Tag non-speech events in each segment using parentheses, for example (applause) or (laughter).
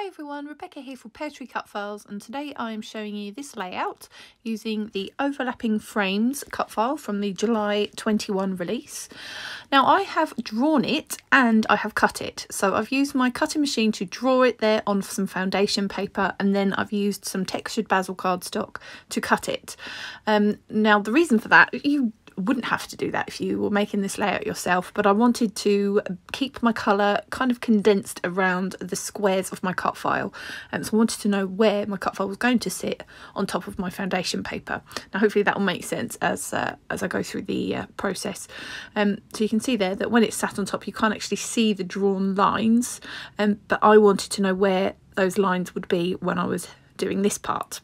Hi everyone, Rebecca here for Peartree Cutfiles and today I am showing you this layout using the overlapping frames cut file from the July 21 release. Now I have drawn it and I have cut it. So I've used my cutting machine to draw it there on some foundation paper and then I've used some textured basil cardstock to cut it. Um, now the reason for that, you wouldn't have to do that if you were making this layout yourself but I wanted to keep my colour kind of condensed around the squares of my cut file. And so I wanted to know where my cut file was going to sit on top of my foundation paper. Now hopefully that will make sense as uh, as I go through the uh, process. Um, so you can see there that when it's sat on top you can't actually see the drawn lines um, but I wanted to know where those lines would be when I was doing this part.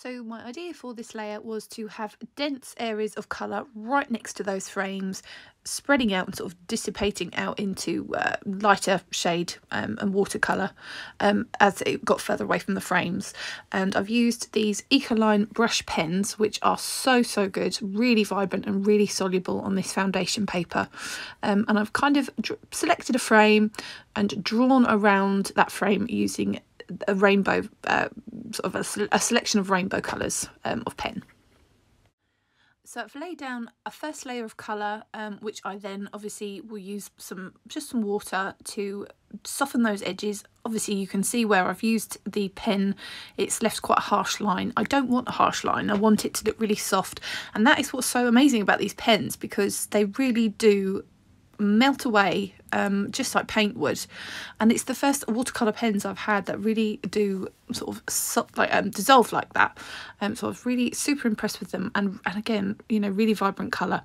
So my idea for this layer was to have dense areas of colour right next to those frames, spreading out and sort of dissipating out into uh, lighter shade um, and watercolour um, as it got further away from the frames. And I've used these Ecoline brush pens, which are so, so good, really vibrant and really soluble on this foundation paper. Um, and I've kind of selected a frame and drawn around that frame using a rainbow, uh, sort of a, a, selection of rainbow colours um, of pen. So I've laid down a first layer of colour, um, which I then obviously will use some just some water to soften those edges. Obviously you can see where I've used the pen, it's left quite a harsh line. I don't want a harsh line, I want it to look really soft. And that is what's so amazing about these pens because they really do melt away um, just like paint would. And it's the first watercolor pens I've had that really do sort of so, like um, dissolve like that. Um, so I was really super impressed with them and, and again you know really vibrant color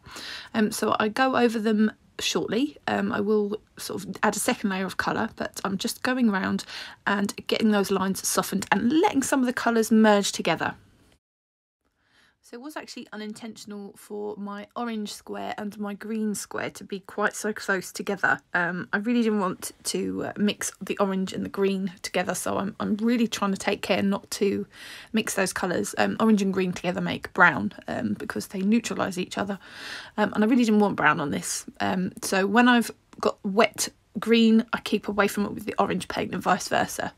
um, so I go over them shortly. Um, I will sort of add a second layer of colour but I'm just going around and getting those lines softened and letting some of the colours merge together so it was actually unintentional for my orange square and my green square to be quite so close together. Um, I really didn't want to uh, mix the orange and the green together, so I'm, I'm really trying to take care not to mix those colours. Um, orange and green together make brown um, because they neutralise each other. Um, and I really didn't want brown on this. Um, so when I've got wet green, I keep away from it with the orange paint and vice versa.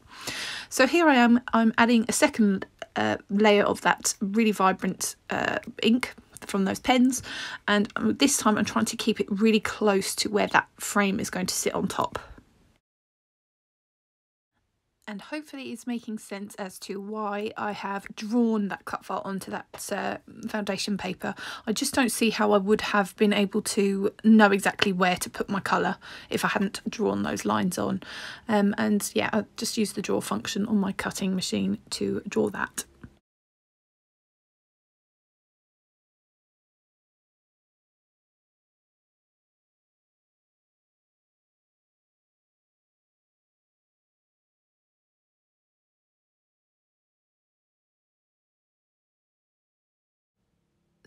So here I am, I'm adding a second uh, layer of that really vibrant uh, ink from those pens. And this time I'm trying to keep it really close to where that frame is going to sit on top and hopefully it's making sense as to why I have drawn that cut file onto that uh, foundation paper. I just don't see how I would have been able to know exactly where to put my colour if I hadn't drawn those lines on. Um, and yeah, I just used the draw function on my cutting machine to draw that.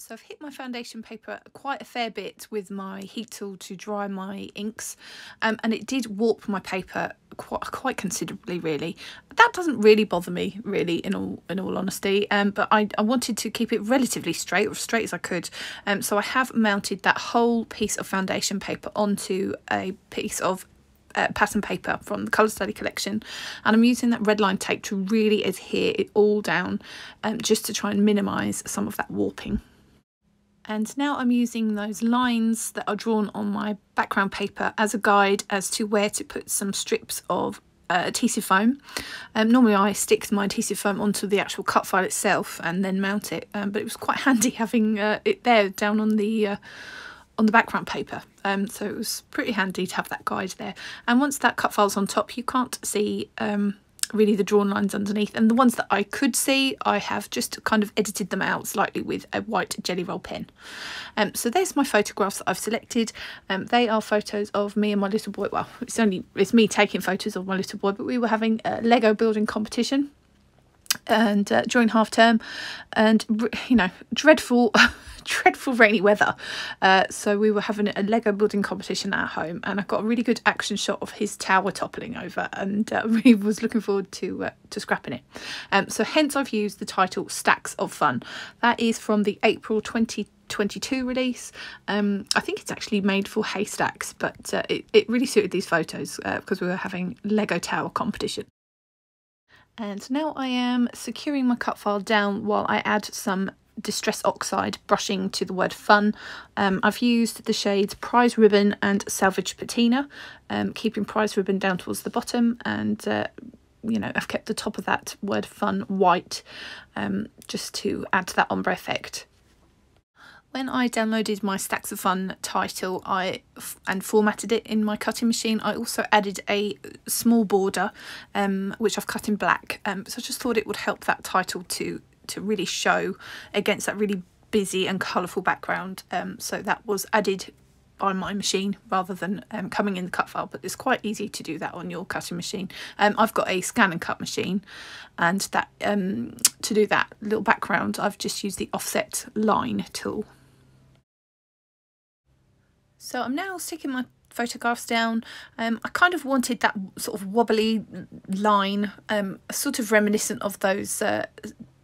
So I've hit my foundation paper quite a fair bit with my heat tool to dry my inks um, and it did warp my paper quite, quite considerably really. That doesn't really bother me really in all in all honesty um, but I, I wanted to keep it relatively straight or straight as I could um, so I have mounted that whole piece of foundation paper onto a piece of uh, pattern paper from the Colour Study collection and I'm using that red line tape to really adhere it all down um, just to try and minimise some of that warping. And now I'm using those lines that are drawn on my background paper as a guide as to where to put some strips of uh, adhesive foam. Um, normally I stick my adhesive foam onto the actual cut file itself and then mount it, um, but it was quite (laughs) handy having uh, it there down on the uh, on the background paper. Um, so it was pretty handy to have that guide there. And once that cut file's on top, you can't see um, really the drawn lines underneath. And the ones that I could see I have just kind of edited them out slightly with a white Gelly Roll pen. Um, so there's my photographs that I've selected. Um, they are photos of me and my little boy. Well it's only it's me taking photos of my little boy but we were having a Lego building competition and uh, during half term and you know dreadful (laughs) dreadful rainy weather uh, so we were having a lego building competition at home and i got a really good action shot of his tower toppling over and uh, (laughs) really was looking forward to uh, to scrapping it um, so hence i've used the title stacks of fun that is from the april 2022 release. Um, I think it's actually made for Haystacks, but uh, it, it really suited these photos uh, because we were having Lego Tower competition. And now I am securing my cut file down while I add some Distress Oxide brushing to the word fun. Um, I've used the shades Prize Ribbon and Salvage Patina, um, keeping Prize Ribbon down towards the bottom and uh, you know, I've kept the top of that word fun white um, just to add to that ombre effect. When I downloaded my Stacks of Fun title I and formatted it in my cutting machine, I also added a small border, um, which I've cut in black. Um, so I just thought it would help that title to, to really show against that really busy and colourful background. Um, so that was added on my machine rather than um, coming in the cut file but it's quite easy to do that on your cutting machine um, I've got a scan and cut machine and that um, to do that little background I've just used the offset line tool so I'm now sticking my photographs down. Um, I kind of wanted that sort of wobbly line, um, sort of reminiscent of those uh,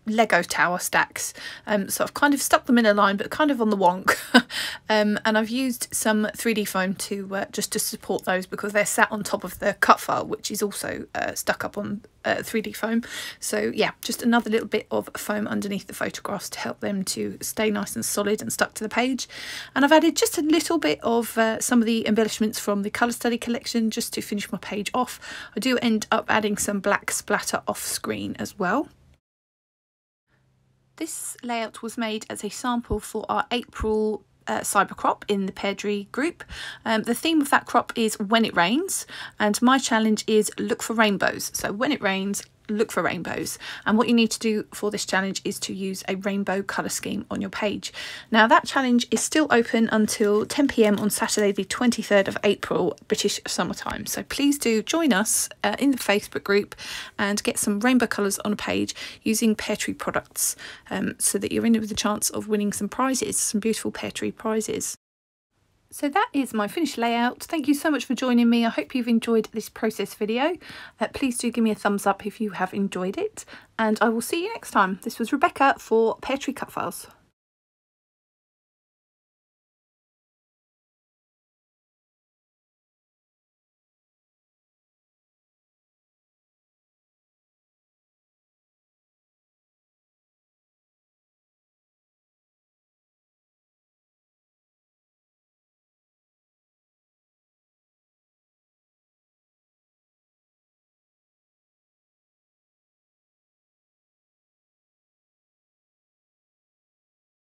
Lego tower stacks. Um, so I've kind of stuck them in a line, but kind of on the wonk. (laughs) um, and I've used some 3D foam to uh, just to support those because they're sat on top of the cut file, which is also uh, stuck up on uh, 3D foam. So yeah, just another little bit of foam underneath the photographs to help them to stay nice and solid and stuck to the page. And I've added just a little bit of uh, some of the embellishments from the colour study collection just to finish my page off. I do end up adding some black splatter off screen as well. This layout was made as a sample for our April uh, cyber crop in the Pear group. Um, the theme of that crop is when it rains and my challenge is look for rainbows. So when it rains, look for rainbows and what you need to do for this challenge is to use a rainbow colour scheme on your page. Now that challenge is still open until 10pm on Saturday the 23rd of April British summertime so please do join us uh, in the Facebook group and get some rainbow colours on a page using Peartree products um, so that you're in with a chance of winning some prizes, some beautiful Peartree prizes. So that is my finished layout. Thank you so much for joining me. I hope you've enjoyed this process video. Uh, please do give me a thumbs up if you have enjoyed it. And I will see you next time. This was Rebecca for Peartree Cutfiles.